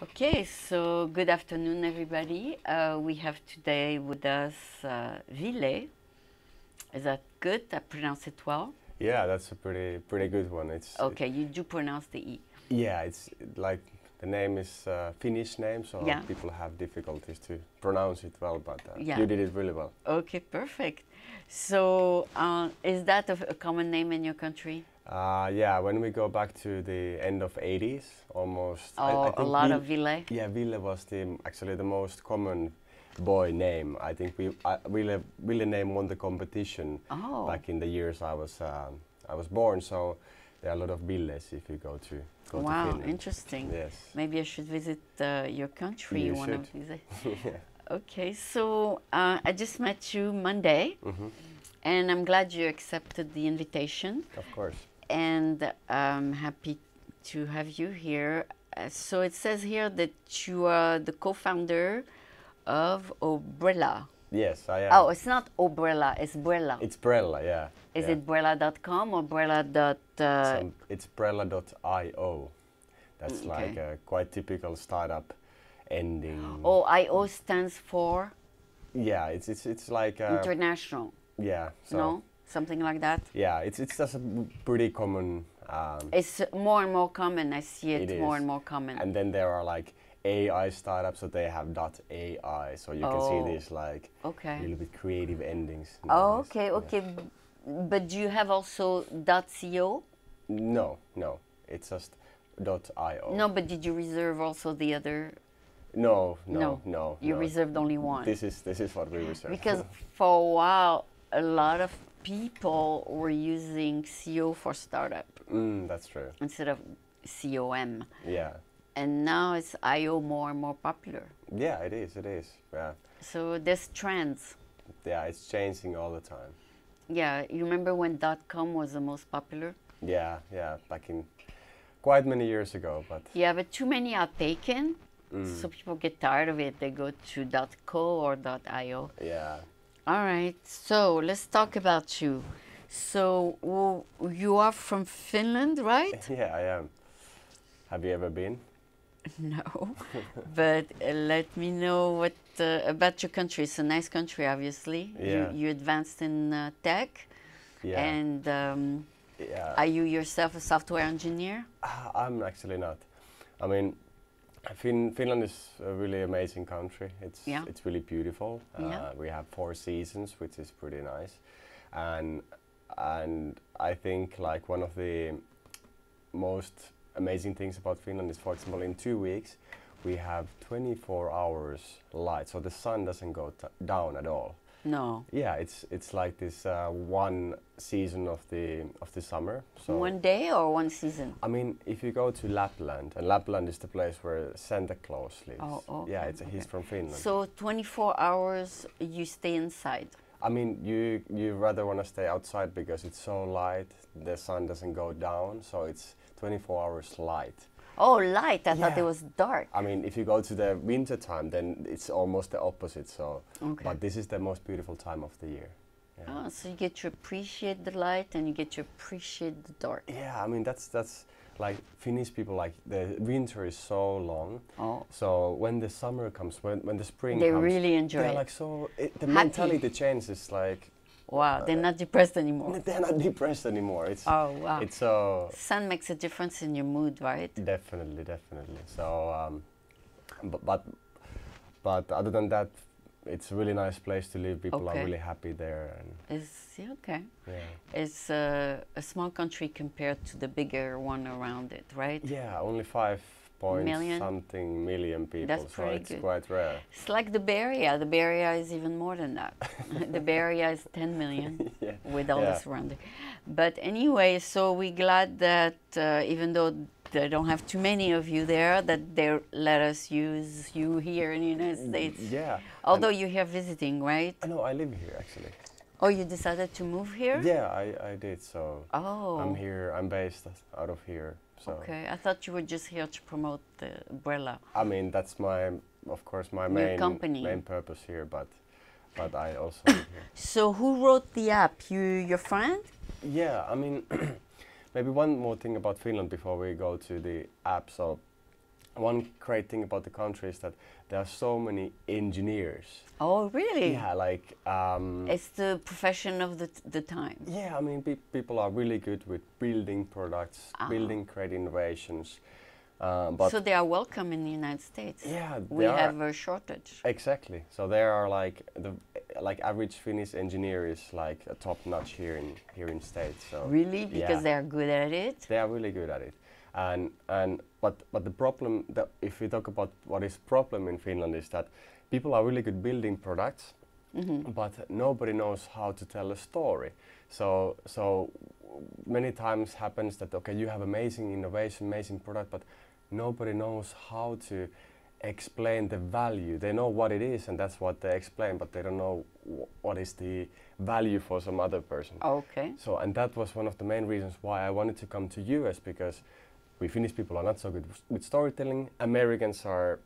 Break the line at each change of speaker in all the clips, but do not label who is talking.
Okay, so good afternoon, everybody. Uh, we have today with us uh, Ville. Is that good? I pronounce it well.
Yeah, that's a pretty pretty good one. It's it-
Okay, you do pronounce the e.
yeah, it's like the name is uh, Finnish name, so
Yeah.
people have difficulties to pronounce it well. But uh,
Yeah.
you did it really well.
Okay, perfect. So, uh, is that a, a common name in your country?
Uh, yeah, when we go back to the end of 80s, almost. I- I
Or a lot
Vil-
of Ville?
Yeah, Ville was the actually the most common boy name. I think we uh, Ville Ville name won the competition
Oh,
back in the years I was um, I was born. So there are a lot of Villes if you go to go to
wow,
Finland.
interesting.
Yes.
Maybe I should visit uh, your country
You
one of
should.
these
yeah.
Okay, so uh, I just met you Monday,
hmm
and I'm glad you accepted the invitation.
Of course.
And I'm happy to have you here. Uh, so it says here that you are the co-founder of Obrella.
Yes, I am.
Oh, it's not Obrella, it's Brella.
It's Brella, yeah.
Is
yeah.
it Brella.com or Brella dot? Uh,
Some- it's Brella.io. That's
Mm, okay.
like a quite typical startup ending.
oh, IO stands for
Yeah, it's it's it's like uh,
international.
yeah. So
no, something like that.
yeah, it's it's just a pretty common. Um,
It's more and more common. I see it,
It
more and more common.
and then there are like AI startups, so they have .ai, so you can
Oh.
see these like
okay.
little bit creative endings.
Oh, okay,
Yeah.
okay. B- But do you have also .co?
No, no, it's just .io.
No, but did you reserve also the other
no, no,
No,
no.
You
no.
reserved only one.
This is this is what we reserve.
because for a while, a lot of people were using CO for startup
mm, that's true.
instead of COM.
Yeah,
And now it's IO more and more popular.
yeah, it is. It is. Yeah,
So there's trends.
yeah, it's changing all the time.
Yeah, you remember when dot .com was the most popular?
Yeah, yeah, back in quite many years ago, but
Yeah, but too many are taken,
mm,
so people get tired of it. They go to dot .co or dot .io.
yeah,
All right, so let's talk about you. So w- you are from Finland, right?
yeah, I am. Have you ever been?
No, but uh, let me know what uh, about your country. It's a nice country, obviously.
Yeah.
You, you advanced in uh, tech,
Yeah,
and um,
yeah.
are you yourself a software engineer?
Ah, I'm actually not. I mean, fin- Finland is a really amazing country. It's
Yeah.
it's really beautiful. Uh,
Yeah.
We have four seasons, which is pretty nice, and and I think like one of the most amazing things about Finland is, for example, in two weeks we have 24 hours light, so the sun doesn't go t- down at all.
No,
Yeah, it's it's like this uh, one season of the of the summer. So
one day or one season.
I mean, if you go to Lapland, and Lapland is the place where Santa Claus lives.
Oh,
Yeah, it's,
okay.
he's from Finland.
So 24 hours you stay inside.
I mean, you you rather want to stay outside because it's so light, the sun doesn't go down, so it's 24 hours light.
Oh, light! I thought it was dark.
I mean, if you go to the winter time, then it's almost the opposite. So,
Okay.
but this is the most beautiful time of the year. Yeah.
Oh, so you get to appreciate the light and you get to appreciate the dark.
Yeah, I mean that's that's like Finnish people like the winter is so long.
Oh,
So when the summer comes, when when the spring
they
comes,
really enjoy
they're
it.
like so. It, the
Happy.
mentality changes. Like
wow, they're not depressed anymore.
they're not depressed anymore. It's
Oh, wow.
it's so
Sun makes a difference in your mood, right?
definitely definitely. So um, but, but but other than that, it's a really nice place to live. People
Okay.
are really happy there, and
It's yeah, okay.
yeah,
It's uh, a small country compared to the bigger one around it, right?
yeah. Only five point
Million?
something million people.
That's
so it's
good.
quite rare.
It's like the barrier. The barrier is even more than that. the barrier is 10 million
yeah.
with all
Yeah.
the surrounding. But anyway, so we're glad that uh, even though they don't have too many of you there, that they let us use you here in the United States.
Yeah.
Although you're here visiting, right?
No, I live here actually.
Oh, you decided to move here?
Yeah, I, I did. So
Oh.
I'm here. I'm based out of here. So
Okay, I thought you were just here to promote the umbrella.
I mean that's my, of course, my
Your
main
company.
main purpose here. But but I also.
So who wrote the app? You, your friend?
Yeah, I mean, maybe one more thing about Finland before we go to the app. So one great thing about the country is that there are so many engineers.
Oh, really?
Yeah, like um,
It's the profession of the, t- the time.
yeah. I mean, pe- people are really good with building products,
Ah.
building great innovations. Uh, but
so they are welcome in the United States.
yeah,
we
they are-
have a shortage.
Exactly. So there are like the like average Finnish engineer is like a top notch here in here in States. So
Really? Because
yeah.
they are good at it?
they are really good at it. And and but but the problem that if we talk about what is problem in Finland is that people are really good building products,
hmm
but nobody knows how to tell a story. So so many times happens that okay you have amazing innovation, amazing product, but nobody knows how to explain the value. They know what it is and that's what they explain, but they don't know wh- what is the value for some other person.
Okay.
So and that was one of the main reasons why I wanted to come to US because we Finnish people are not so good with- storytelling. Americans are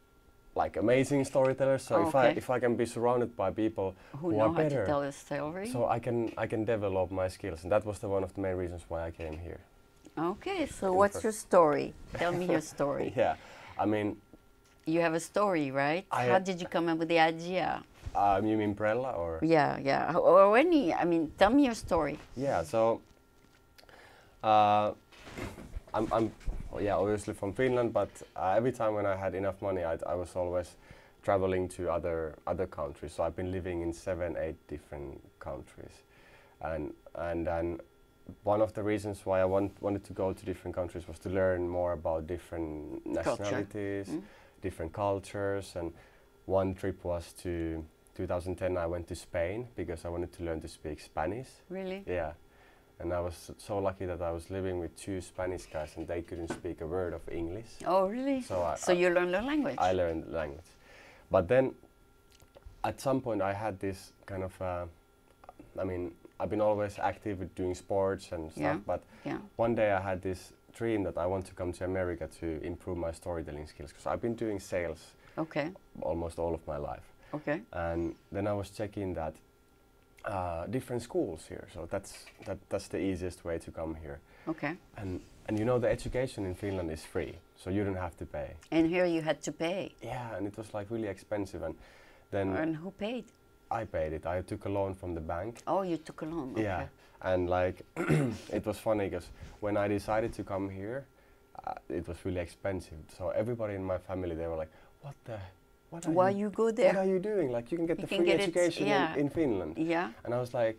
like amazing storytellers. So if I if I can be surrounded by people
Who
who
know
are
how
better,
to tell a story?
so I can I can develop my skills, and that was the one of the main reasons why I came here.
okay, so
In
what's your story? Tell me your story.
Yeah, I mean,
You have a story, right?
I-
How did you come up with the idea?
um, you mean Brella or?
Yeah, yeah. Or any, I mean, tell me your story.
Yeah, so uh, I'm, I'm well, yeah, obviously from Finland, but uh, every time when I had enough money, I, I was always traveling to other other countries. So I've been living in seven, eight different countries, and and then one of the reasons why I want, wanted to go to different countries was to learn more about different nationalities,
Mm.
different cultures, and one trip was to 2010. I went to Spain because I wanted to learn to speak Spanish.
Really?
Yeah. And I was so lucky that I was living with two Spanish guys and they couldn't speak a word of English.
Oh, really?
So I,
So
I,
you learned the language?
I learned the language. But then at some point I had this kind of, uh, I mean, I've been always active with doing sports and stuff,
Yeah.
but
yeah.
one day I had this dream that I want to come to America to improve my storytelling skills because I've been doing sales
Okay.
almost all of my life.
Okay.
and then I was checking that uh, different schools here. So that's that that's the easiest way to come here.
Okay.
And and you know the education in Finland is free, so you don't have to pay.
And here you had to pay.
Yeah, and it was like really expensive. And then
And who paid?
I paid it. I took a loan from the bank.
Oh, you took a loan. Okay.
Yeah, and like it was funny because when I decided to come here, uh, it was really expensive. So everybody in my family they were like, "What the? What are
Why
you?
you go
What are you doing? Like you can get
You
the
can
free
get it-
education
yeah.
in, in Finland."
Yeah.
And I was like,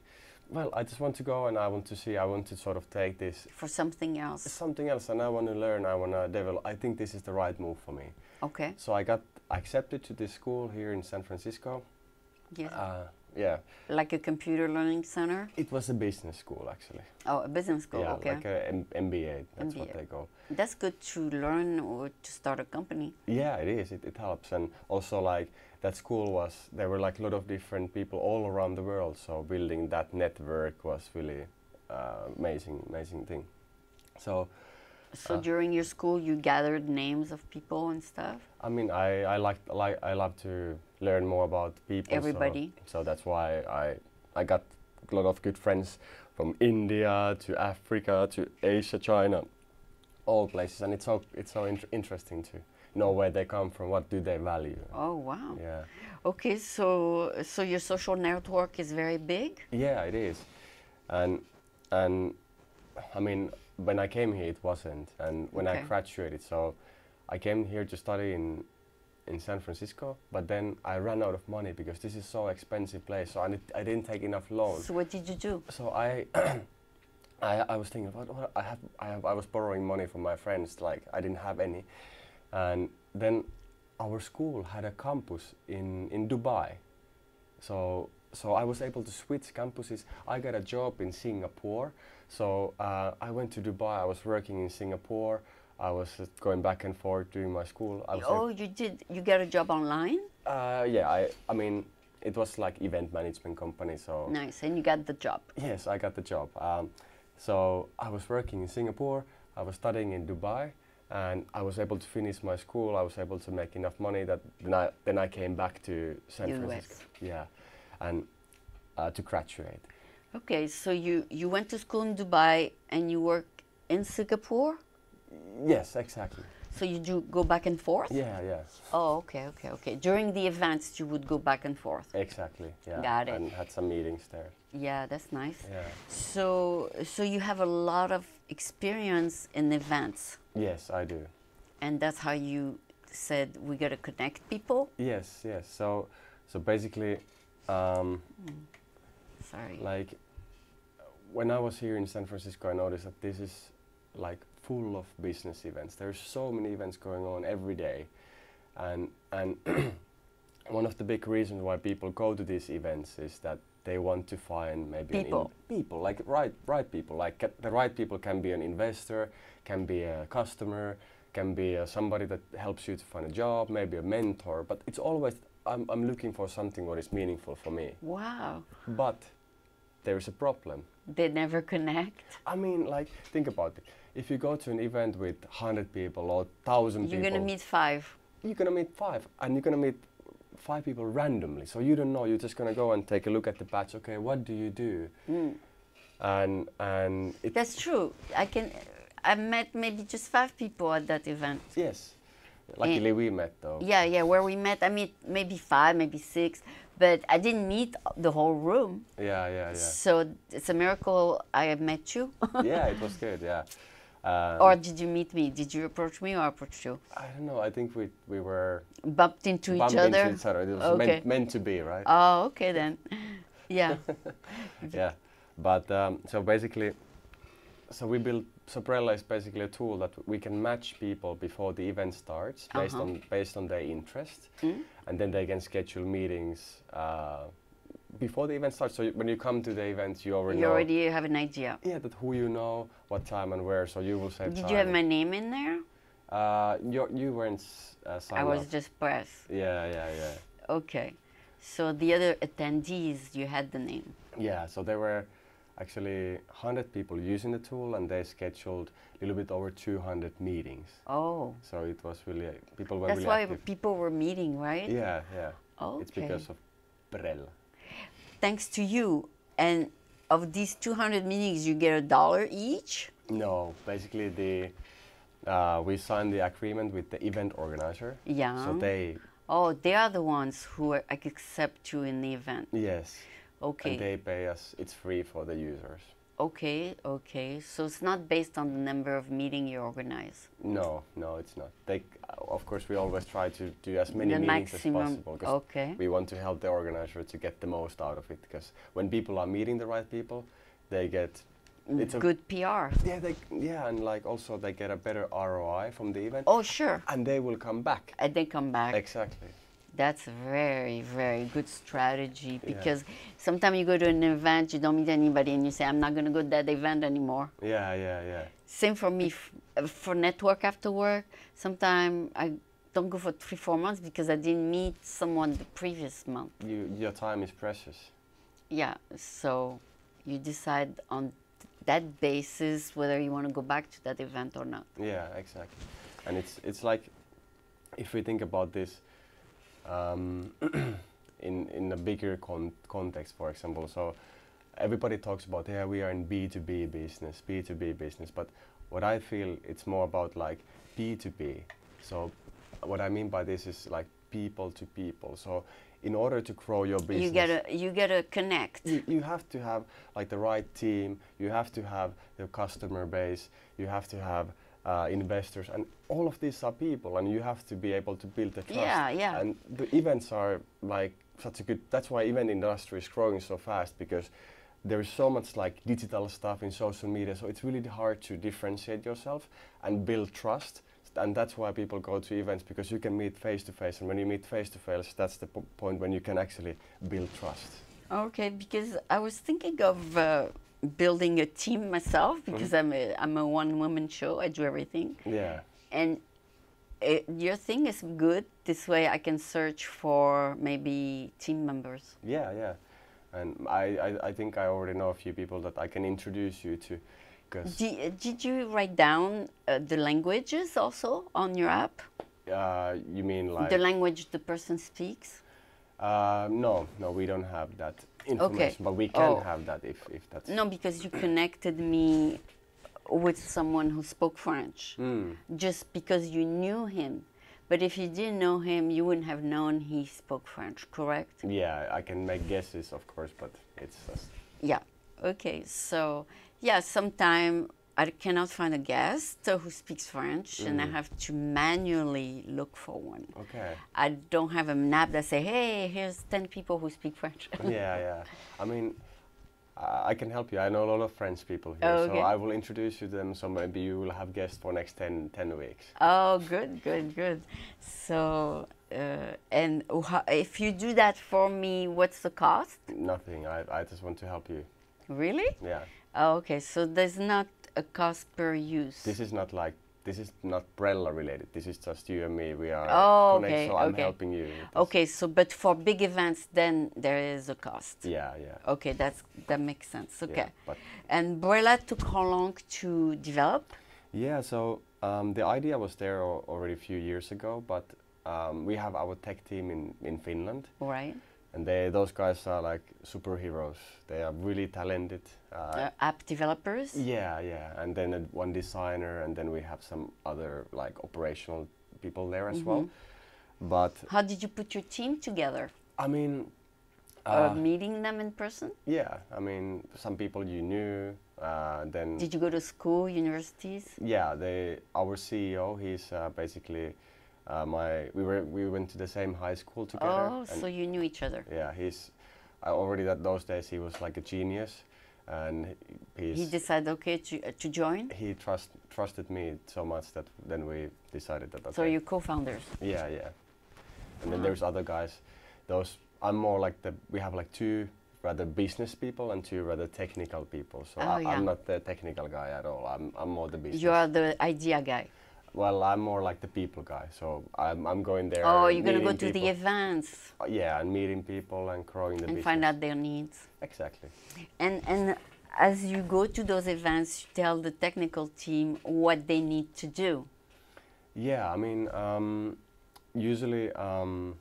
well, I just want to go and I want to see, I want to sort of take this
For something else.
something else and I want to learn, I want to develop. I think this is the right move for me.
Okay.
So I got accepted to this school here in San Francisco.
Yes.
Uh, yeah,
like a computer learning center.
it was a business school actually.
Oh, a business school.
yeah,
okay.
like a M- MBA, that's what they call.
That's good to learn or to start a company.
Yeah, it is. It, it helps, and also like that school was there were like a lot of different people all around the world. So building that network was really uh, amazing, amazing thing. So
So
Uh.
during your school, you gathered names of people and stuff.
I mean, I I like like I love to learn more about people. so-
Everybody.
So, that's why I I got a lot of good friends from India to Africa to Asia, China, all places, and it's so it's so int- interesting to know where they come from, what do they value.
Oh wow.
Yeah,
Okay, so so your social network is very big.
yeah, it is, and and I mean, when I came here, it wasn't, and when
Okay.
I graduated, so I came here to study in in San Francisco, but then I ran out of money because this is so expensive place, so I, did, I didn't take enough loans.
So what did you do?
So I, I, I was thinking, what, what I have, I have, I was borrowing money from my friends, like I didn't have any, and then our school had a campus in in Dubai, so so I was able to switch campuses. I got a job in Singapore, so uh, I went to Dubai. I was working in Singapore. I was going back and forth doing my school. I was
Oh, you did. You get a job online.
uh, yeah, I, I mean, it was like event management company, so
Nice, and you got the job.
yes, I got the job. Um, so I was working in Singapore, I was studying in Dubai, and I was able to finish my school. I was able to make enough money that then I, then I came back to San
US.
Francisco. Yeah, and uh, to graduate.
Okay, so you you went to school in Dubai and you work in Singapore.
Yes, exactly.
So you do go back and forth?
Yeah, yes.
Oh, okay, okay, okay. During the events, you would go back and forth.
exactly. Yeah,
Got it.
And had some meetings there.
Yeah, that's nice.
Yeah.
So, so you have a lot of experience in events,
Yes, I do.
and that's how you said we got to connect people.
Yes, yes. So, so basically, um,
Sorry.
like when I was here in San Francisco, I noticed that this is like full of business events. There's so many events going on every day, and and one of the big reasons why people go to these events is that they want to find maybe
People.
people like right right people like the right people can be an investor, can be a customer, can be uh, somebody that helps you to find a job, maybe a mentor. But it's always I'm I'm looking for something what is meaningful for me.
Wow.
But there is a problem.
They never connect.
I mean, like, think about it. If you go to an event with 100 people or 1,000 people, You're
gonna meet five.
you're going to meet five. And you're going to meet five people randomly. So you don't know. You're just going to go and take a look at the batch. Okay, what do you do?
Mm.
And, and it,
That's true. I can. I met maybe just five people at that event.
yes. Luckily, we met though.
Yeah, yeah. Where we met, I meet maybe five, maybe six, but I didn't meet the whole room.
Yeah, yeah, yeah.
So it's a miracle I have met you.
yeah, it was good, yeah. Um,
or did you meet me? Did you approach me or approach you?
I don't know. I think we, we were
Bumped into each
bumped
other.
into each other. It was
Okay.
meant, meant to be, right?
Oh, okay then. Yeah.
yeah but um, so basically so we built so Brella is basically a tool that we can match people before the event starts based
Uh-huh.
on based on their interest
Mm.
and then they can schedule meetings uh, before the event starts so you, when you come to the event you already
you
know
already have an idea.
yeah that who you know what time and where so you will save
Did
time
you have my name in there?
uh, you you weren't uh,
I was
up.
just press.
yeah yeah yeah
Okay. So the other attendees, you had the name.
Yeah, so there were actually 100 people using the tool and they scheduled a little bit over 200 meetings.
Oh.
So it was really, people were
That's
really
why
active.
people were meeting, right?
Yeah, yeah.
Okay.
It's because of Brella.
Thanks to you. And of these 200 meetings, you get a dollar each?
No, basically the uh, we signed the agreement with the event organizer.
Yeah.
So they,
Oh, they are the ones who are, accept you in the event.
yes,
Okay.
and they pay us. It's free for the users.
Okay, okay. So it's not based on the number of meeting you organize.
No, no, it's not. They, uh, of course, we always try to do as many
the
meetings
maximum.
as possible.
Okay.
we want to help the organizer to get the most out of it because when people are meeting the right people they get it's a-
Good PR.
yeah they yeah and like also they get a better ROI from the event
Oh, sure.
and they will come back
And they come back.
exactly
That's a very, very good strategy
Yeah.
because sometimes you go to an event, you don't meet anybody, and you say, I'm not going to go to that event anymore.
yeah yeah yeah
Same for me f- for network after work. Sometimes I don't go for three, four months because I didn't meet someone the previous month.
you your time is precious
Yeah, so you decide on that basis whether you want to go back to that event or not.
yeah exactly and it's it's like if we think about this um, in in a bigger con- context for example. So everybody talks about yeah we are in b2b business b2b business. But what i feel it's more about like p2p so what i mean by this is like people to people. So in order to grow your business
You gotta, you gotta connect.
you, you have to have like the right team. You have to have the customer base. You have to have uh, investors and all of these are people and you have to be able to build the trust.
Yeah, yeah.
and the events are like such a good that's why event industry is growing so fast because there is so much like digital stuff in social media so it's really hard to differentiate yourself and build trust. And that's why people go to events because you can meet face to face and when you meet face to face that's the po- point when you can actually build trust.
Okay, because I was thinking of uh, building a team myself because I'm a, I'm a one woman show. I do everything.
yeah
And it, your thing is good. This way I can search for maybe team members.
Yeah, yeah. And I, I, I think I already know a few people that I can introduce you to. Because
Did, did you write down uh, the languages also on your app?
uh, you mean like.
the language the person speaks?
uh, no, no, we don't have that information. But we can
Oh.
have that if, if that's.
No, because you connected me with someone who spoke French
Mm.
just because you knew him. But if you didn't know him, you wouldn't have known he spoke French, correct?
Yeah, I can make guesses, of course, but it's just
Yeah. Okay. So yeah, sometime I cannot find a guest who speaks French, and I have to manually look for one.
okay.
I don't have an app that say, "Hey, here's ten people who speak French."
yeah, yeah. I mean, I can help you. I know a lot of French people here,
Oh,
so. I will introduce you to them. So maybe you will have guests for next 10, 10 weeks.
oh, good, good, good. So, uh, and if you do that for me, what's the cost?
Nothing. I, I just want to help you.
Really?
Yeah.
Oh, okay. So there's not a cost per use.
This is not like this is not Brella related. This is just you and me. We are
Oh,
connected,
okay,
so I'm
okay.
helping you.
okay. So, but for big events, then there is a cost.
Yeah, yeah.
Okay, that's that makes sense. Okay.
Yeah, but
And Brella took how long to develop?
yeah, so um, the idea was there al- already a few years ago, but um, we have our tech team in, in Finland,
Right.
and they those guys are like superheroes. They are really talented. Uh,
Uh, app developers.
Yeah, yeah, and then one designer, and then we have some other like operational people there as well. But
How did you put your team together?
I mean,
uh, meeting them in person?
yeah, I mean, some people you knew. Uh, then
Did you go to school, universities?
yeah, they our CEO, he's uh, basically uh, my. We were we went to the same high school together.
Oh, so you knew each other.
yeah, he's already that those days he was like a genius, and
He decided, okay, to, uh, to join.
he trust trusted me so much that then we decided that okay.
So you're co-founders.
Yeah, yeah. And then
Ah.
there's other guys. Those I'm more like the we have like two rather business people and two rather technical people. So
Oh,
I,
yeah.
I'm not the technical guy at all. I'm I'm more the business.
You are the idea guy.
Well, I'm more like the people guy. So I'm I'm going there.
Oh, you're gonna go to the events
Uh, yeah, and meeting people and growing the
and
business.
find out their needs.
exactly.
And and as you go to those events, you tell the technical team what they need to do.
Yeah, I mean, um, usually um,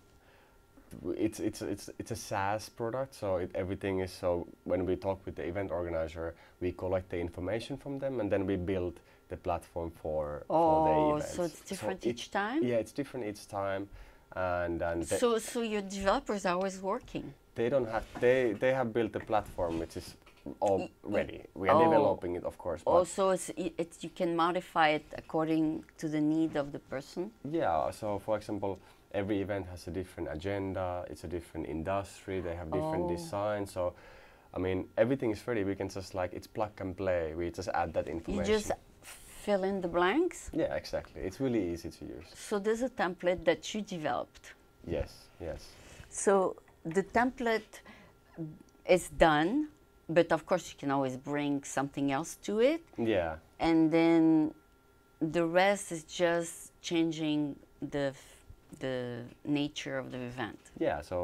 it's it's it's it's a SaaS product, so it, everything is so. When we talk with the event organizer, we collect the information from them, and then we build the platform for for the
Oh,
events.
so it's different
it-
each time.
Yeah, it's different each time, and and
So so your developers are always working.
they don't have they they have built the platform which is all ready. We are
Oh.
developing it, of course. but-
Also, it's, it's you can modify it according to the need of the person.
Yeah, so for example, every event has a different agenda, it's a different industry, they have different
Oh.
designs. So, I mean, everything is ready. We can just like, it's plug and play. We just add that information.
You just fill in the blanks.
yeah, exactly. It's really easy to use.
So there's a template that you developed.
Yes, yes.
So the template is done, but of course you can always bring something else to it,
Yeah,
and then the rest is just changing the the nature of the event.
yeah. So,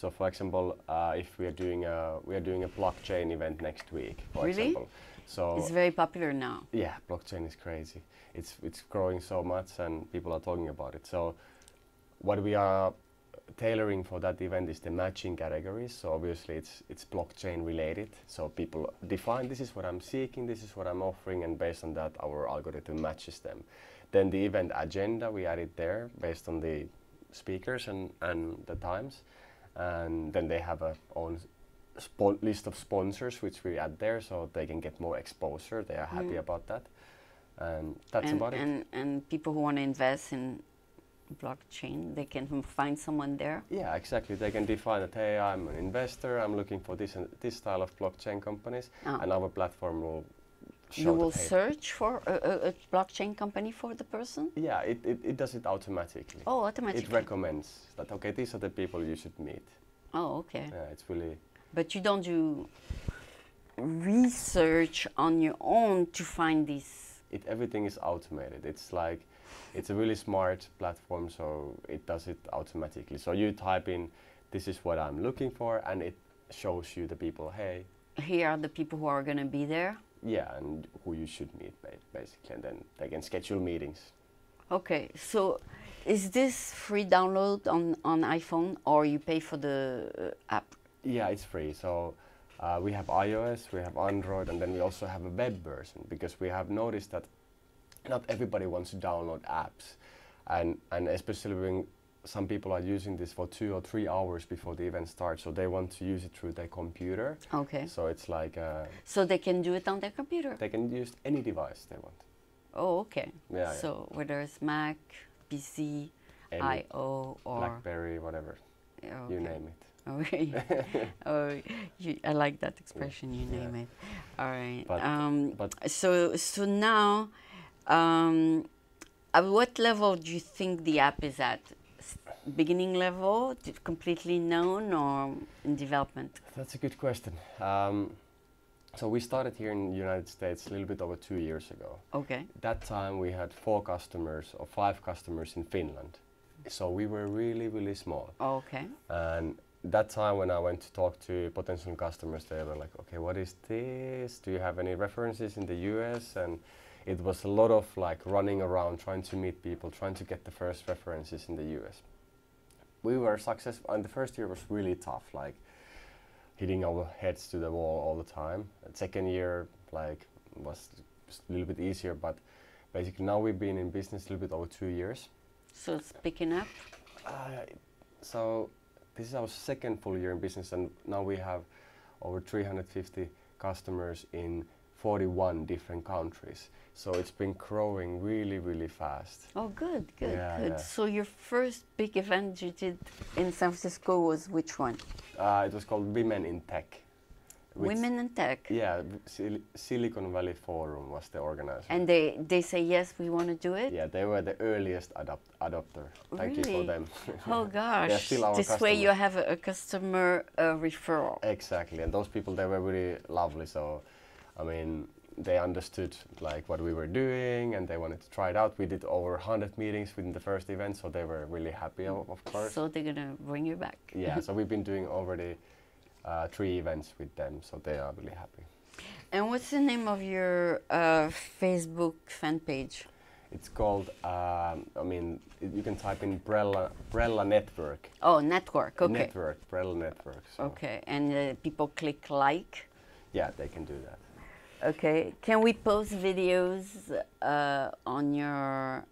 so for example, uh, if we are doing a we are doing a blockchain event next week, for
Really?
example. So
It's very popular now.
yeah, blockchain is crazy. It's it's growing so much, and people are talking about it. So, what we are tailoring for that event is the matching categories. So obviously, it's it's blockchain related. So people define this is what I'm seeking, this is what I'm offering, and based on that, our algorithm matches them. Then the event agenda we add it there based on the speakers and and the times, and then they have a own list of sponsors which we add there so they can get more exposure. They are happy
Mm.
about that. And that's
and,
about it.
and and people who want to invest in blockchain, they can find someone there.
Yeah, exactly. They can define that, hey, I'm an investor, I'm looking for this and this style of blockchain companies,
Oh.
and our platform will
You will
hey,
search for a, a, a blockchain company for the person.
Yeah, it, it, it does it automatically.
Oh, automatically.
It recommends that, okay, these are the people you should meet.
oh, okay.
Yeah, it's really,
But you don't do research on your own to find this.
it, everything is automated. It's like, it's a really smart platform, so it does it automatically. So you type in, this is what I'm looking for, and it shows you the people, hey,
Here are the people who are going to be there.
yeah, and who you should meet, basically, and then they can schedule meetings.
Okay, so is this free download on, on iPhone or you pay for the uh, app?
Yeah, it's free. So Uh, we have iOS, we have Android, and then we also have a web version because we have noticed that not everybody wants to download apps, and and especially when some people are using this for two or three hours before the event starts, so they want to use it through their computer.
Okay.
So it's like uh,
So they can do it on their computer.
they can use any device they want.
Oh, okay.
Yeah, yeah.
So whether it's Mac, PC,
Any
IO, or
BlackBerry, whatever,
okay.
you name it.
Okay. oh, you, I like that expression. You
Yeah.
name it. All right.
But-
um,
but-
so so now, um, at what level do you think the app is at? S- Beginning level, completely known, or in development?
That's a good question. Um, so we started here in the United States a little bit over two years ago.
Okay.
That time we had four customers or five customers in Finland. So we were really, really small.
Okay.
And that time when I went to talk to potential customers, they were like, okay, what is this? Do you have any references in the US? And it was a lot of like running around, trying to meet people, trying to get the first references in the US. We were successful, and the first year was really tough, like hitting our heads to the wall all the time. The second year, like, was a little bit easier, but basically now we've been in business a little bit over two years.
So it's picking up.
Uh, so this is our second full year in business, and now we have over 350 customers in 41 different countries. So it's been growing really, really fast.
Oh, good, good,
Yeah,
good.
yeah.
So your first big event you did in San Francisco was which one?
Uh, it was called Women in Tech.
Women in Tech.
Yeah, Sil- Silicon Valley Forum was the organizer.
And they, they say, yes, we want to do it?
yeah, they were the earliest adopt- adopter. Thank you for them.
Oh gosh. this way you have a, a customer uh, referral.
Exactly, and those people they were really lovely. So, I mean, they understood like what we were doing, and they wanted to try it out. We did over 100 meetings within the first event, so they were really happy, of course.
So they're going to bring you back.
yeah, so we've been doing already uh, three events with them, so they are really happy.
And what's the name of your uh, Facebook fan page?
It's called, um, I mean, you can type in Brella, Brella Network.
Oh, network. Okay.
Network, Brella Network. So
Okay. And uh, people click like.
Yeah, they can do that.
Okay. Can we post videos uh, on your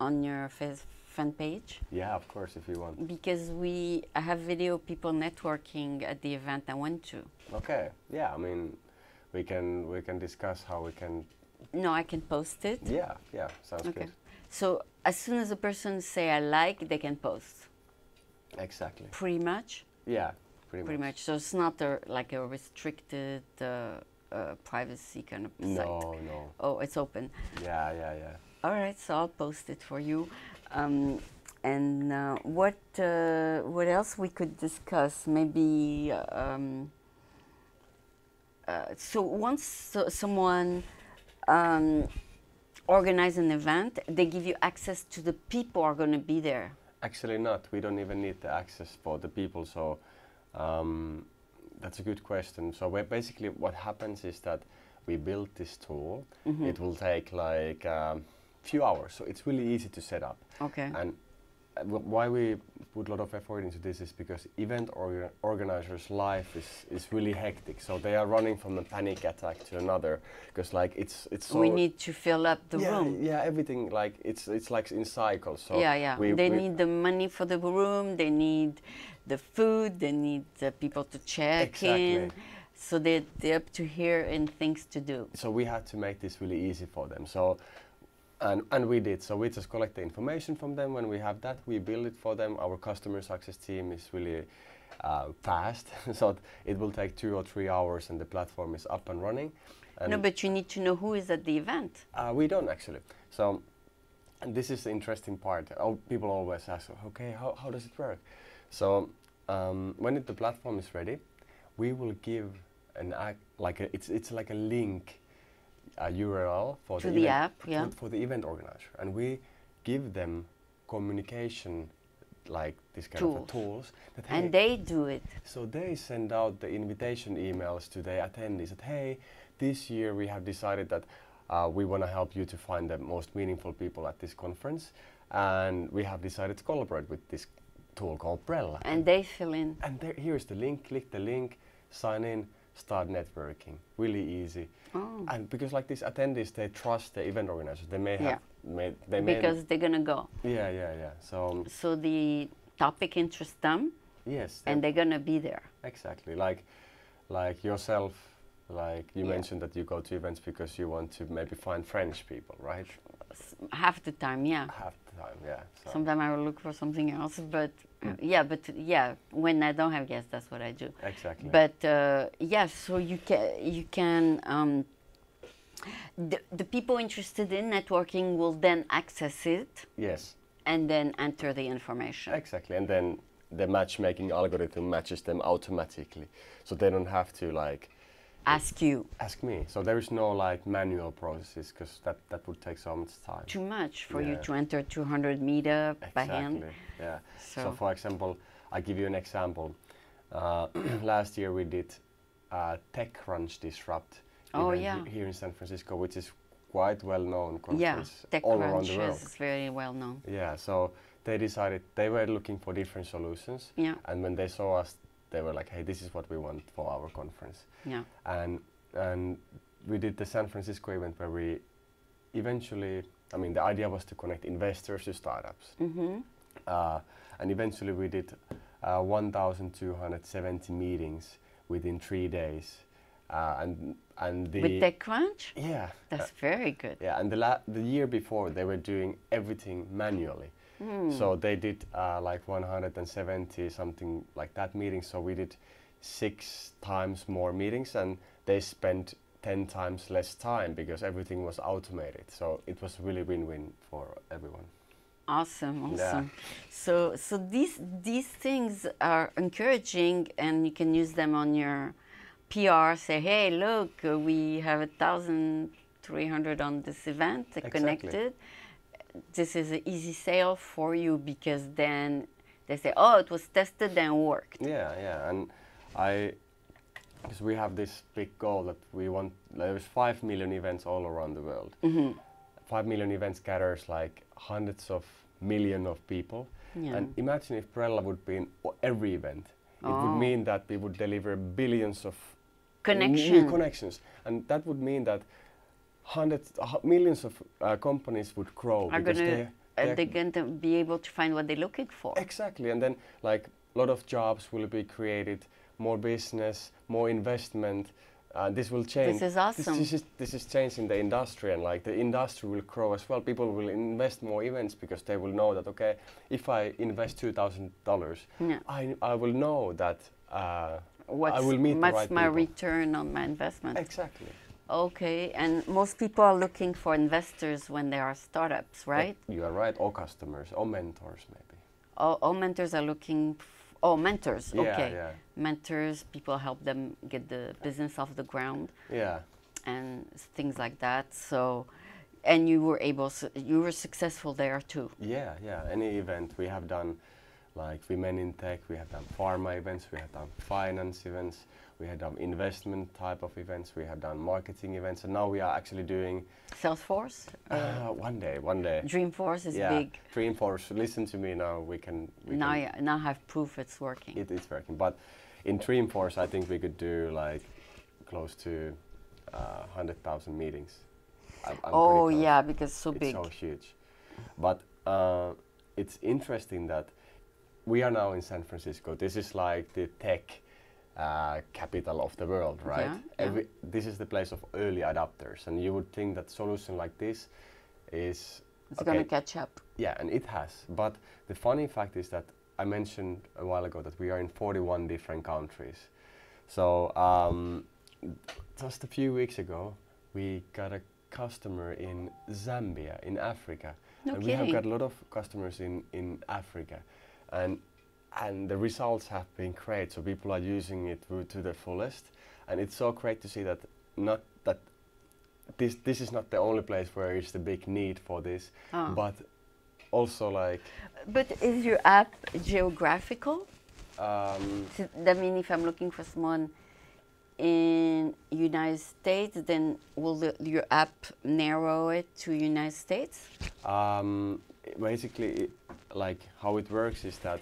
on your face fan page?
Yeah, of course, if you want.
Because we have video people networking at the event I went to.
Okay, yeah, I mean, we can we can discuss how we can.
No, I can post it.
Yeah, yeah, sounds
Okay.
good.
So as soon as a person say I like, they can post.
Exactly.
Pretty much.
Yeah, pretty,
Pretty much. So it's not a, like a restricted uh, uh, privacy kind of site.
No, no.
Oh, it's open.
Yeah, yeah, yeah.
All right, so I'll post it for you. Um, and uh, what uh, what else we could discuss? Maybe um, uh, so once so someone um, organize an event, they give you access to the people who are going to be there.
Actually, not. We don't even need the access for the people. So um, that's a good question. So basically, what happens is that we built this tool.
Mm-hmm.
It will take like a few hours. So it's really easy to set up.
Okay.
And uh, why we put a lot of effort into this is because event orga- organizers' life is, is really hectic. So they are running from a panic attack to another because like it's it's so
we need to fill up the
yeah,
room.
Yeah, everything like it's it's like in cycles. So
yeah, yeah.
we-
they
we-
need the money for the room. They need the food. They need the people to check in.
Exactly.
So they they're up to here and things to do.
so we had to make this really easy for them. So, and and we did. So we just collect the information from them. When we have that, we build it for them. Our customer success team is really uh, fast, so it will take two or three hours, and the platform is up and running. And
no, but you need to know who is at the event.
uh, we don't actually. So, and this is the interesting part. Oh, people always ask, okay, how, how does it work? So, um, when it, the platform is ready, we will give an like a, it's it's like a link, a URL for
To
the,
the
event,
app, yeah.
for, the event organizer, and we give them communication like this kind of a
Tools.
tools that hey,
And they do it.
so they send out the invitation emails to the attendees that hey, this year we have decided that uh, we want to help you to find the most meaningful people at this conference, and we have decided to collaborate with this tool called Brella.
And they fill in.
And there, here's the link. Click the link, sign in, start networking. Really easy.
Oh.
And because like these attendees, they trust the event organizers. They may have,
Yeah.
may, they may,
because they're gonna go.
yeah, yeah, yeah. So um,
So the topic interests them,
yes,
and
they-
they're gonna be there.
exactly. Like, like yourself, like you
Yeah.
mentioned that you go to events because you want to maybe find French people, right?
Half the time, yeah.
Half the time, yeah. So.
Sometimes I will look for something else, but
Mm.
yeah, but yeah, when I don't have guests, that's what I do.
exactly.
But uh, yeah, so you can you can um, the the people interested in networking will then access it
yes,
and then enter the information.
exactly. And then the matchmaking algorithm matches them automatically, so they don't have to like
Ask you
ask me. So there is no like manual processes because that that would take so much time.
too much for you to enter 200 meter by hand.
Yeah. So,
So-
for example, I give you an example. Uh, last year we did uh, TechCrunch Disrupt
Oh, yeah.
he- here in San Francisco, which is quite well known
Yeah,
conference all around the
TechCrunch
world.
is very well known.
Yeah. So they decided they were looking for different solutions,
Yeah,
and when they saw us, they were like, "Hey, this is what we want for our conference."
yeah.
and and we did the San Francisco event where we eventually, I mean, the idea was to connect investors to startups,
Mm-hmm.
uh, and eventually we did uh, 1,270 meetings within three days, uh, and and the
With TechCrunch,
yeah
that's
uh,
very good.
yeah, and the la- the year before they were doing everything manually.
Mm.
So they did uh, like 170 something like that meetings. So we did six times more meetings, and they spent 10 times less time because everything was automated. So it was really win-win for everyone.
Awesome, awesome. Yeah. So, so these these things are encouraging, and you can use them on your PR. Say, hey, look, we have a thousand three hundred on this event uh,
Exactly.
connected. This is an easy sale for you because then they say, oh, it was tested and worked.
Yeah, yeah, and I, because we have this big goal that we want. There's five million events all around the world.
Mm-hmm.
Five million events gathers like hundreds of million of people.
Yeah.
And imagine if Brella would be in every event. It
Oh.
would mean that we would deliver billions of
Connection.
new connections, and that would mean that hundreds, uh, millions of uh, companies would grow
are
because
gonna
they, they're-
they're going to be able to find what they're looking for.
exactly, and then like a lot of jobs will be created, more business, more investment. Uh, this will change.
This is awesome.
This, is this is changing the industry, and like the industry will grow as well. People will invest more events because they will know that okay, if I invest two thousand dollars, I I will know that. Uh,
What's,
will meet
what's
right
my
people.
return on my investment?
exactly.
Okay, and most people are looking for investors when they are startups, right?
You are right, or customers, or mentors maybe.
All, all mentors are looking. Oh, mentors.
Yeah,
okay,
yeah,
mentors. People help them get the business off the ground
yeah.
and things like that. So, and you were able. You were successful there too.
Yeah, yeah. Any event we have done, like Women in Tech, we have done pharma events, we have done finance events, we had done investment type of events, we have done marketing events, and now we are actually doing
Salesforce, uh,
one day, one day.
Dreamforce is
yeah,
big.
Dreamforce. Listen to me now. We can. We
Now,
can
you now have proof it's working.
it is working, but in Dreamforce, I think we could do like close to uh, hundred thousand meetings. I'm, I'm
oh yeah, because so
it's
big.
so huge. But uh, it's interesting that we are now in San Francisco. This is like the tech uh, capital of the world, right?
Yeah, yeah.
This is the place of early adopters, and you would think that solution like this is
it's gonna catch up.
yeah, and it has. But the funny fact is that I mentioned a while ago that we are in 41 different countries. So um, just a few weeks ago, we got a customer in Zambia, in Africa.
No
and we have got a lot of customers in, in Africa. And, and the results have been great. So people are using it to, the fullest. And it's so great to see that not that this, this is not the only place where it's the big need for this,
Ah.
but also like
But is your app geographical?
um,
So that means if I'm looking for someone in United States, then will the, your app narrow it to United States?
um, basically like how it works is that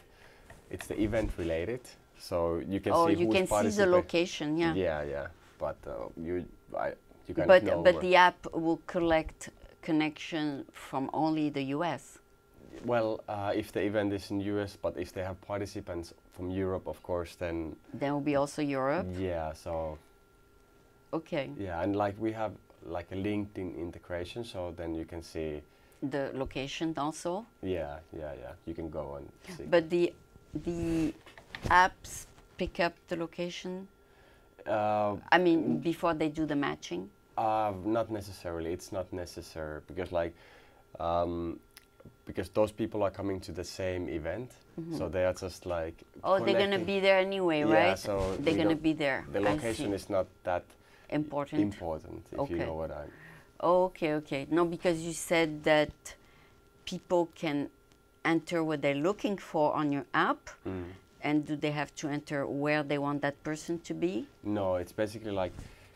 it's the event related so you can
oh,
see
you
who's
can see the location. Yeah.
Yeah, yeah, but uh, you, I, you kind
But
know
but the app will collect connection from only the U.S.
Well, uh, if the event is in US, but if they have participants from Europe, of course, then
There will be also Europe.
yeah. So
Okay.
yeah, and like we have like a LinkedIn integration, so then you can see.
The location also.
Yeah, yeah, yeah. You can go and see.
But the the apps pick up the location.
uh,
I mean, before they do the matching.
Uh, not necessarily. It's not necessary because like um, because those people are coming to the same event, so they are just like.
Oh, they're gonna be there anyway,
Yeah,
right?
so
they're gonna be there.
The location is not that
important.
important, if you
Okay.
know what I'm.
okay, okay. No, because you said that people can enter what they're looking for on your app,
Mm.
and do they have to enter where they want that person to be?
No, it's basically like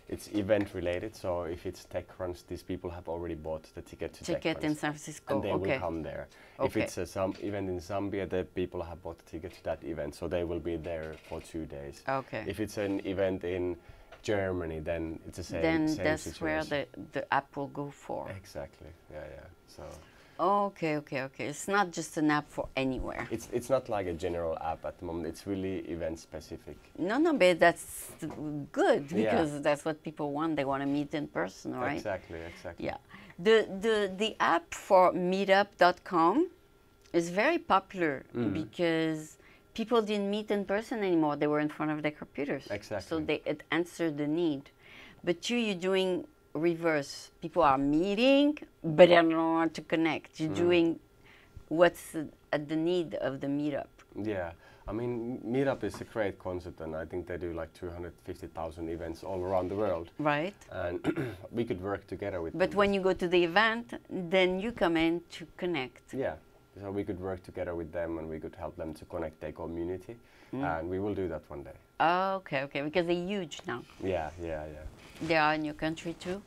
it's event related. So if it's Tech Crunch, these people have already bought the ticket to Tech
Ticket in San Francisco.
and they
okay.
will come there.
Okay.
If it's a some event in Zambia, the people have bought the ticket to that event, so they will be there for two days.
Okay.
If it's an event in Germany, then it's the same.
then
same
that's where the, the app will go for.
Exactly. Yeah, yeah. So
Okay, okay, okay. It's not just an app for anywhere.
it's it's not like a general app at the moment. It's really event specific.
No, no, but that's th- good
Yeah.
because that's what people want. They want to meet in person, right?
Exactly. Exactly.
Yeah. The, the, the app for meetup.com is very popular
Mm.
because people didn't meet in person anymore. They were in front of their computers. So
Exactly.
they, it answered the need. But you, you're doing reverse. People are meeting, but they don't want to connect. You're
Mm.
doing what's the- at the need of the meetup.
Yeah, I mean, Meetup is a great concept, and I think they do like 250,000 events all around the world,
Right.
and we could work together with.
But
them.
when you go to the event, then you come in to connect.
yeah, so we could work together with them, and we could help them to connect their community,
Mm.
and we will do that one day.
Oh, okay, okay, because they're huge now.
Yeah, yeah, yeah,
They are in your country too,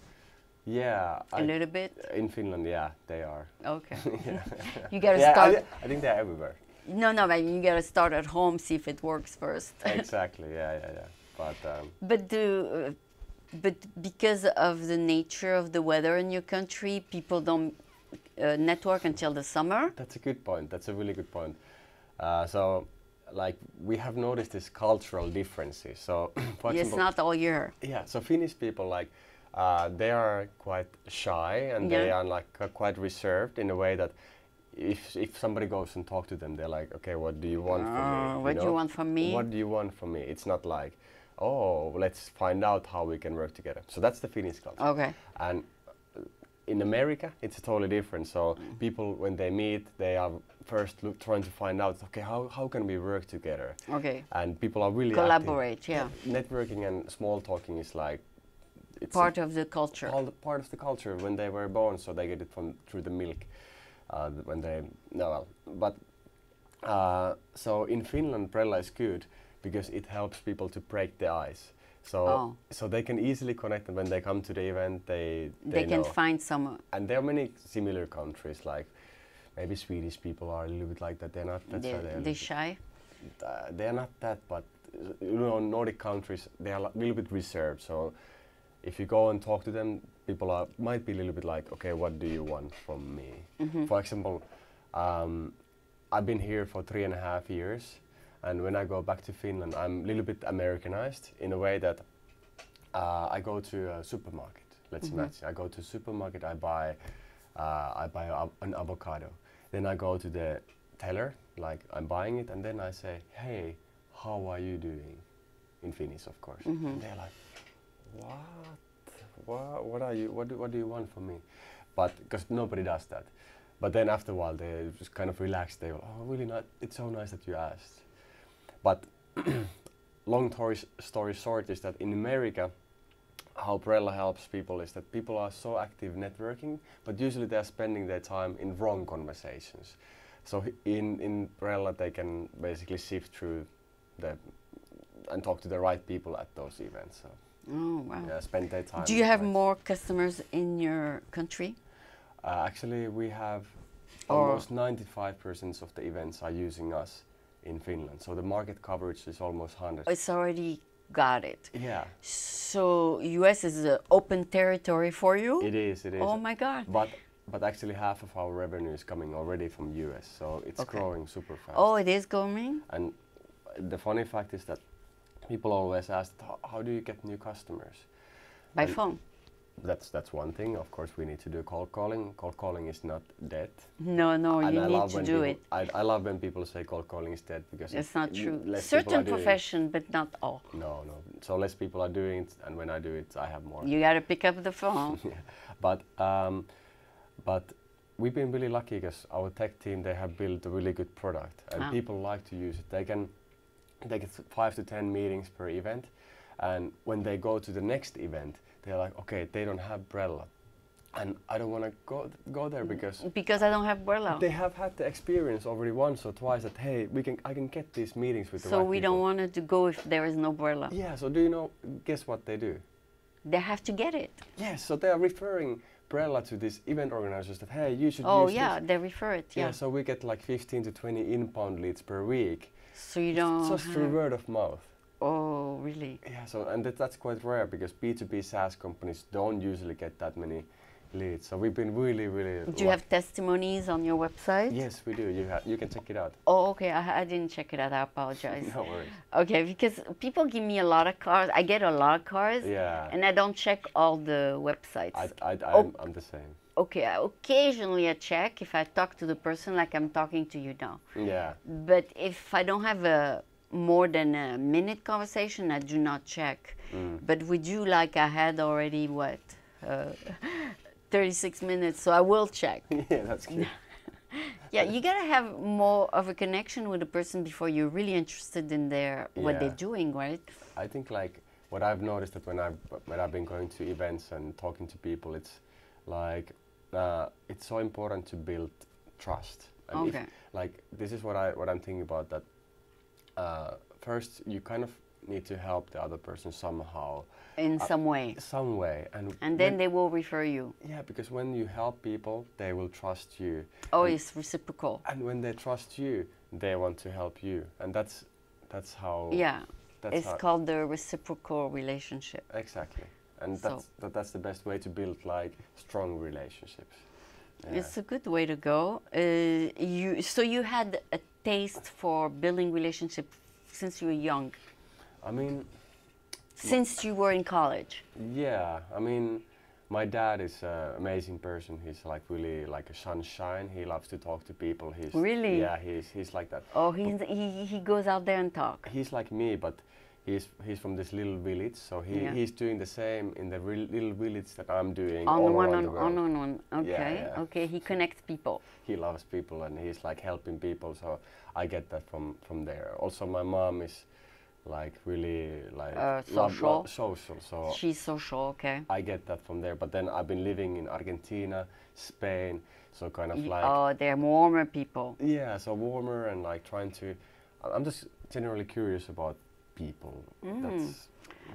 yeah.
a
I-
little bit.
in Finland, yeah, they are.
Okay.
yeah,
You gotta
yeah I,
start.
thi- I think they're everywhere.
No, no, but you gotta start at home, see if it works first.
exactly. Yeah, yeah, yeah. But um,
but do, uh, but because of the nature of the weather in your country, people don't uh, network until the summer.
That's a good point. That's a really good point. Uh, so, like, we have noticed these cultural differences. So, for
It's
example,
not all year.
yeah. So Finnish people like uh, they are quite shy and they are like uh, quite reserved in a way that if if somebody goes and talk to them, they're like, okay, what do you want from me?
Uh, what do you want from me?
What do you want from me? It's not like, oh, let's find out how we can work together. So that's the Finnish culture.
Okay.
And uh, in America, it's totally different. So
Mm.
people, when they meet, they are first look, trying to find out, okay, how, how can we work together?
Okay.
And people are really
Collaborate. Yeah.
Networking and small talking is like it's
Part of the culture.
all the part of the culture when they were born. So they get it from through the milk uh, when they no well, but uh, so in Finland, Brella is good because it helps people to break the ice. So
Oh.
so they can easily connect, and when they come to the event, they
They can
know.
find some.
and there are many similar countries like maybe Swedish people are a little bit like that. They're not that
They,
shy, they're,
they shy.
uh, they're not that, but uh, you know, Nordic countries they are a little bit reserved. So if you go and talk to them, people are might be a little bit like, okay, what do you want from me?
Mhm.
For example, um, I've been here for three and a half years, and when I go back to Finland, I'm a little bit Americanized in a way that uh, I go to a supermarket. Let's
Mhm.
imagine I go to a supermarket, I buy, uh, I buy a, an avocado. Then I go to the teller, like I'm buying it, and then I say, "Hey, how are you doing?" In Finnish, of course.
Mhm.
And they're like, "What? What? What are you? What do, what do you want from me?" But because nobody does that. But then after a while, they just kind of relax. They go, "Oh, really? Not? It's so nice that you asked." But long story, story short is that in America, how Brella helps people is that people are so active networking, but usually they're spending their time in wrong conversations. So in in Brella, they can basically sift through the and talk to the right people at those events. So
Oh wow.
yeah, spend their time.
Do you have
right-
more customers in your country?
Uh, actually, we have
Or-
almost 95% of the events are using us in Finland. So the market coverage is almost 100.
It's already got it.
yeah,
So US is an open territory for you?
it is. It is.
Oh my God.
But but actually half of our revenue is coming already from US, so it's
Okay.
growing super fast.
Oh, it is growing?
And the funny fact is that people always ask, "How- do you get new customers?
By
And-
phone?
That's that's one thing. Of course, we need to do cold calling. Cold calling is not dead.
No, no,
And
you
I
need to do
people,
it.
I, I love when people say cold calling is dead because
It's
it-
not true. Certain
it.
profession, but not all.
No, no. So less people are doing it, and when I do it, I have more.
You got to pick up the phone.
Yeah. But um, but we've been really lucky because our tech team they have built a really good product, and
Ah.
people like to use it. They can they get five to ten meetings per event, and when they go to the next event, they're like, okay, they don't have Brella, and I don't want to go go there because.
because I don't have Brella.
They have had the experience already once or twice that hey we can I can get these meetings with the
So
right
we
people.
don't want to go if there is no Brella.
Yeah, so do you know? Guess what they do?
They have to get it.
Yes, so they are referring Brella to these event organizers that hey, you should
Oh
use
yeah,
this.
they refer it.
Yeah.
Yeah.
so we get like 15 to 20 inbound leads per week.
So you don't.
Just through word of mouth.
Oh really?
Yeah, so and that, that's quite rare because B2B SaaS companies don't usually get that many leads. So we've been really, really.
Do you have testimonies on your website?
Yes, we do. You ha- you can check it out.
Oh okay, I, I didn't check it out. I apologize.
No worries.
Okay, because people give me a lot of cars. I get a lot of cars,
Yeah.
and I don't check all the websites.
I, I, oh. I'm,
Oh.
I'm the same.
okay, I occasionally I check if I talk to the person like I'm talking to you now.
Yeah.
But if I don't have a more than a minute conversation, I do not check.
Mm.
But with you, like I had already what, uh, 36 minutes, so I will check.
yeah, that's good.
Yeah, you gotta have more of a connection with a person before you're really interested in their what
Yeah.
they're doing, right?
I think like what I've noticed that when I've when I've been going to events and talking to people, it's like uh, it's so important to build trust. And if-
Okay.
like this is what I what I'm thinking about that. Uh, first, you kind of need to help the other person somehow,
In
Uh,
some way,
some way, and
and then
when-
they will refer you.
yeah, because when you help people, they will trust you,
Oh,
and-
it's reciprocal.
and when they trust you, they want to help you, and that's that's how
Yeah,
that's
it's
how,
called the reciprocal relationship.
Exactly, and
So-
that's that, that's the best way to build like strong relationships. Yeah.
It's a good way to go. Uh, you so you had a taste for building relationships since you were young,
I mean,
since you were in college.
yeah. I mean, my dad is an amazing person. He's like really like a sunshine. He loves to talk to people. He's
Really?
yeah. He's he's like that.
Oh, he's, he he goes out there and talk.
He's like me, but he's he's from this little village. So he,
Yeah.
he's doing the same in the little village that I'm doing
On
all
one on
the world.
on on one. Okay,
yeah.
okay. He connects people.
he loves people and he's like helping people so i get that from from there also my mom is like really like
Uh, social?
love- social so
She's social. Okay.
i get that from there but then i've been living in argentina spain so kind of
Y-
like
oh, they're warmer people.
yeah so warmer and like trying to i'm just generally curious about people that's,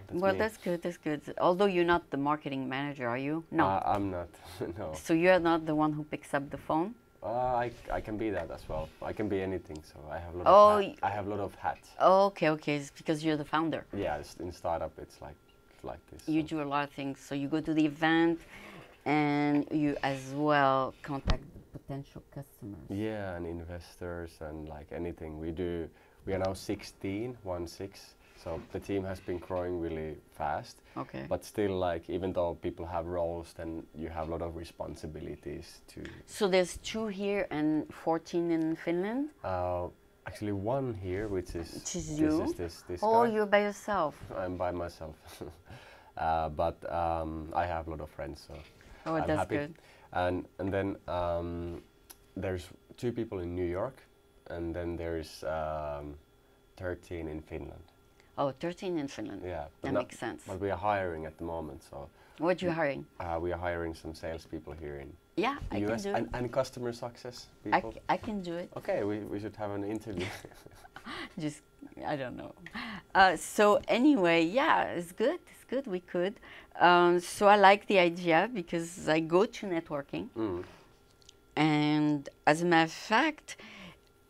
that's
well,
me.
that's good. That's good. Although you're not the marketing manager, are you? No.
Uh, i'm not no
so you're not the one who picks up the phone.
uh, I, I can be that as well i can be anything so i have a lot
Oh,
of hat- i have a lot of hats
Oh, okay, okay. It's because you're the founder.
yeah it's- in startup it's like like this
You
so-
do a lot of things. So you go to the event, and you as well contact potential customers.
yeah and investors and like anything we do we are now 16 one six so the team has been growing really fast
Okay.
but still like even though people have roles then you have a lot of responsibilities to
so there's two here and 14 in Finland.
uh, actually one here which is
Which is
this
you?
is this this
Oh,
guy.
you're by yourself.
i'm by myself uh, but um, i have a lot of friends so
Oh,
I'm
that's
happy.
good.
And and then um, there's two people in New York, and then there's um, 13 in Finland.
Oh, 13 in Finland.
Yeah,
That
not-
makes sense.
But we are hiring at the moment, so
What are you hiring?
uh, we are hiring some salespeople here in
Yeah, I
US
can do
and,
it.
and customer success
I,
people.
c- I can do it.
okay, we, we should have an interview.
Just I don't know. Uh, so anyway, yeah, it's good. It's good. We could. Um, so I like the idea because I go to networking,
mm.
and as a matter of fact,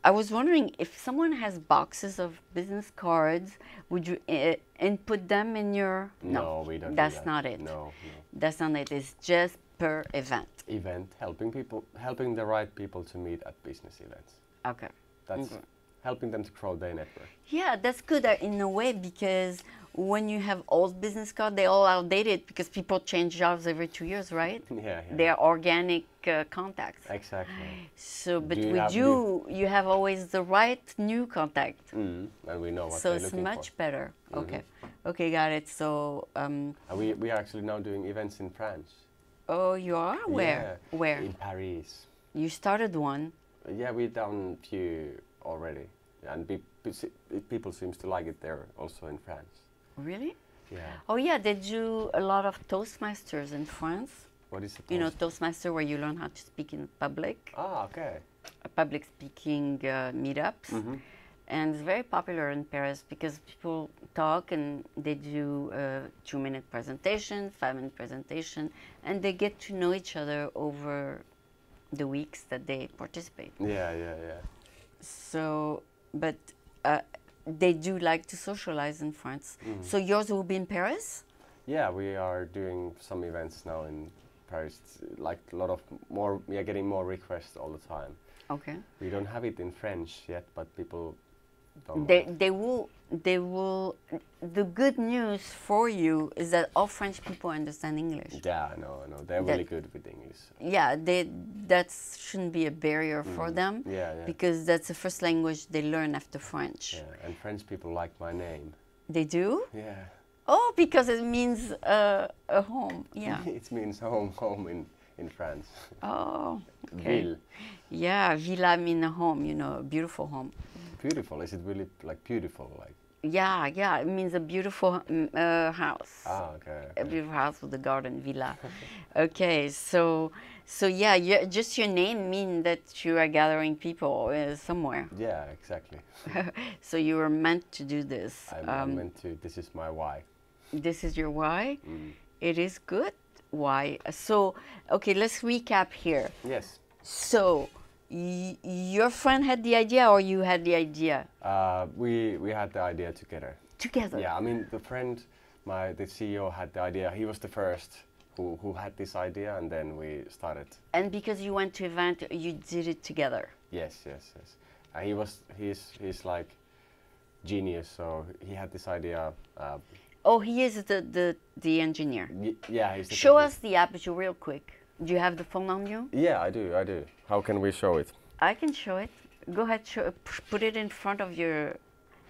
I was wondering if someone has boxes of business cards, would you uh, input them in your?
No, we don't. do
That's
that.
not it.
No, no.
That's not it. It's just per event.
Event helping people, helping the right people to meet at business events.
Okay.
That's
Okay.
Helping them to grow their network.
Yeah, that's good uh, in a way because when you have old business cards, they're all outdated because people change jobs every two years, right?
Yeah, yeah.
They are organic uh, contacts.
Exactly.
So, but
Do you
with you, you have always the right new contact.
Mm, and we know what
so
they're
it's much
for.
better. Okay, okay, got it. So, um,
we, we are actually now doing events in France.
oh, you are where?
Yeah,
Where?
In Paris.
You started one.
Yeah, we've done a few already, and pe- pe- se- people seems to like it there also in France.
Really?
Yeah.
Oh yeah, they do a lot of Toastmasters in France.
What is it?
You know? Toastmaster where you learn how to speak in public,
Ah, okay.
uh, public speaking uh, meetups.
Mhm.
And it's very popular in Paris because people talk and they do a two minute presentation, five minute presentation, and they get to know each other over the weeks that they participate.
Yeah, yeah, yeah.
So, but uh, they do like to socialize in France.
Mm-hmm.
So yours will be in Paris?
Yeah, we are doing some events now in Paris. Like a lot of more. We are getting more requests all the time.
Okay.
We don't have it in French yet, but people.
They, they will they will the good news for you is that all French people understand English.
Yeah, no no They're
That-
really good with English.
Yeah, they that shouldn't be a barrier for them
Mm. Yeah, yeah.
because that's the first language they learn after French.
yeah. And French people like my name.
They do?
Yeah.
Oh, because it means uh, a home. Yeah.
it means home, home in in France.
Oh, okay.
Ville.
Yeah, villa mean a home, you know, a beautiful home.
Beautiful. Is it really like beautiful? Like
Yeah, yeah, it means a beautiful mm, uh, house.
ah, okay.
a beautiful house with a garden villa. okay, so so yeah, you, just your name mean that you are gathering people uh, somewhere.
Yeah, exactly.
so you were meant to do this.
I'm, I'm
Um,
meant to. This is my why.
this is your why.
Mm.
It is good. Why? So okay, let's recap here.
Yes.
So y- your friend had the idea, or you had the idea
Uh, we we had the idea together.
together?
Yeah, I mean the friend, my the CEO had the idea. He was the first who who had this idea, and then we started.
And because you went to event, you did it together.
Yes, yes, yes. Uh, he was he's he's like genius. So he had this idea. Uh,
Oh, he is the the, the engineer.
y- yeah, he's the
engineer.
Show
us the aperture real quick. Do you have the phone on you?
Yeah, I do. I do. How can we show it?
I can show it. Go ahead, show, put it in front of your.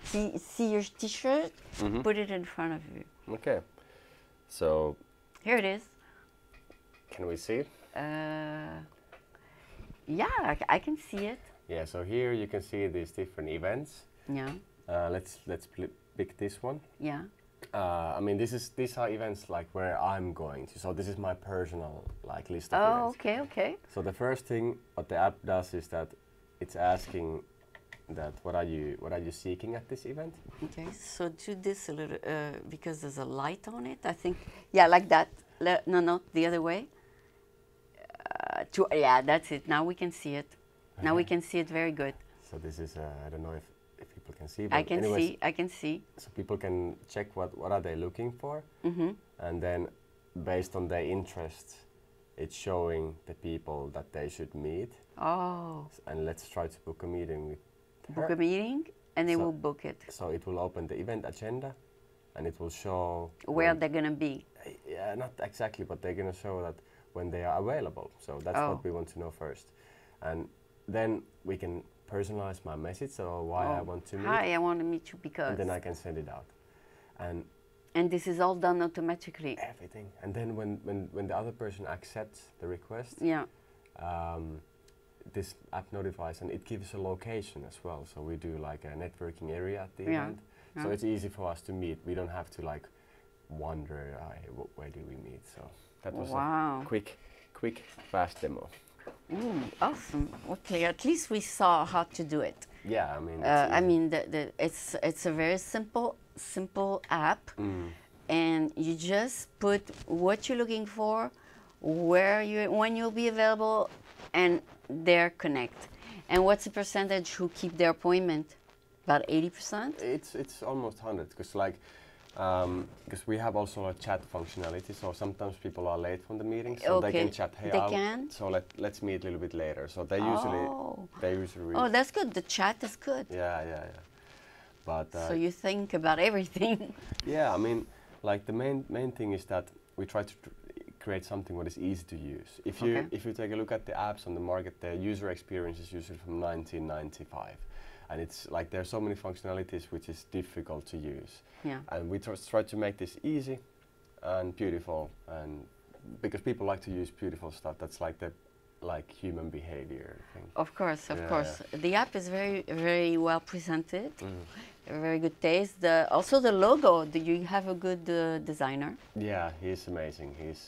See, see your T-shirt.
Mm-hmm.
Put it in front of you.
Okay. So
Here it is.
can we see it?
Uh, yeah, I can see it.
Yeah. So here you can see these different events.
Yeah,
Uh, let's let's pick this one.
yeah.
Uh, I mean, this is these are events like where I'm going to. So this is my personal like list of
Oh,
events.
okay, okay.
So the first thing what the app does is that it's asking that what are you what are you seeking at this event?
Okay, so do this a little uh, because there's a light on it. I think, yeah, like that. Le- no, no, the other way. Uh, to yeah, that's it. Now we can see it. Now we can see it very good.
So this is uh, I don't know if, if people can see.
I can
anyways,
see. I can see.
So people can check what what are they looking for,
Mm-hmm.
and then based on their interests, it's showing the people that they should meet.
Oh,
And let's try to book a meeting with
book a meeting, and they
So-
will book it.
So it will open the event agenda, and it will show
Where
when-
they're gonna be.
Yeah, not exactly, but they're gonna show that when they are available. So that's
Oh.
what we want to know first, and then we can personalize my message or why I
Oh,
want to meet,
Hi, I want to meet you because.
and then I can send it out, and
and this is all done automatically.
everything. And then when when when the other person accepts the request,
Yeah.
um, this app notifies and it gives a location as well. So we do like a networking area at the
Yeah.
So
yeah.
it's easy for us to meet. We don't have to like wonder uh, where do we meet. So that was
Wow.
a quick, quick, fast demo.
Ooh, awesome. Okay, at least we saw how to do it.
Yeah, I mean.
Uh, I mean, the, the, it's it's a very simple simple app,
Mm,
and you just put what you're looking for, where you when you'll be available, and there connect. And what's the percentage who keep their appointment? About 80%?
It's it's almost hundred because like because we have also a chat functionality. So sometimes people are late from the meeting, so they can chat. Hey,
They
I'll-
can?
So let let's meet a little bit later. So they usually
Oh.
they usually
Oh, that's good. The chat is good.
yeah yeah yeah. But uh,
So you think about everything.
yeah, I mean, like the main main thing is that we try to tr- create something what is easy to use. If you
Okay.
if you take a look at the apps on the market, the user experience is usually from 1995, and it's like there are so many functionalities which is difficult to use.
yeah.
and we tr- try to make this easy and beautiful and because people like to use beautiful stuff that's like the like human behavior thing
Of course, of
Yeah,
course. The app is very, very well presented.
Mm.
Very good taste. The, also the logo. Do you have a good uh, designer?
yeah he's amazing he's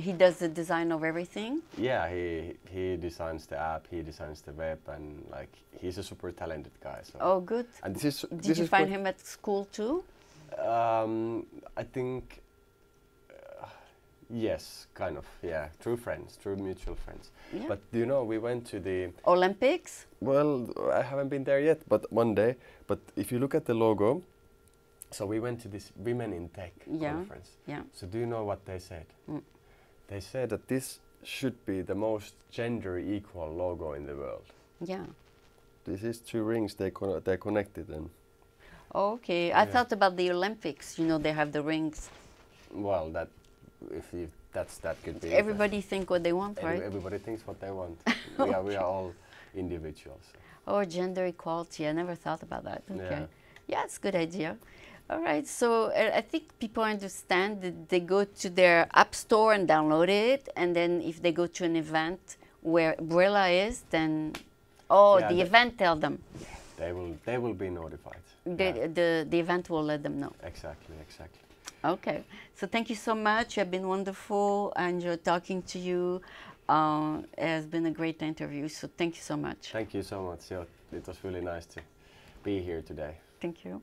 He does the design of everything.
yeah he he designs the app he designs the web and like he's a super talented guy so
Oh, good.
and this is
Did
this
you
is
find him at school too?
um i think uh, yes kind of yeah through friends through mutual friends
Yeah.
but do you know we went to the
Olympics?
Well, I haven't been there yet, but one day. But if you look at the logo, so we went to this Women in Tech
Yeah.
conference.
Yeah.
So do you know what they said?
Mm.
They said that this should be the most gender equal logo in the world.
Yeah.
This is two rings. They con- they're connected, and
Okay. I
Yeah.
thought about the Olympics. You know, they have the rings.
well, that if you that's that could be.
Everybody think what they want,
Every-
right?
Everybody thinks what they want. we are we are all individuals.
Or oh, gender equality. I never thought about that. Okay.
Yeah.
Yeah, it's a good idea. All right. So uh, I think people understand that they go to their app store and download it, and then if they go to an event where Brella is, then oh,
Yeah, the
event tell them.
They will they will be notified.
The,
Yeah,
the the event will let them know.
exactly, exactly.
Okay. So thank you so much. You've been wonderful. I enjoyed talking to you. Uh, it has been a great interview. So thank you so much.
Thank you so much. Yeah, it was really nice to be here today.
Thank you.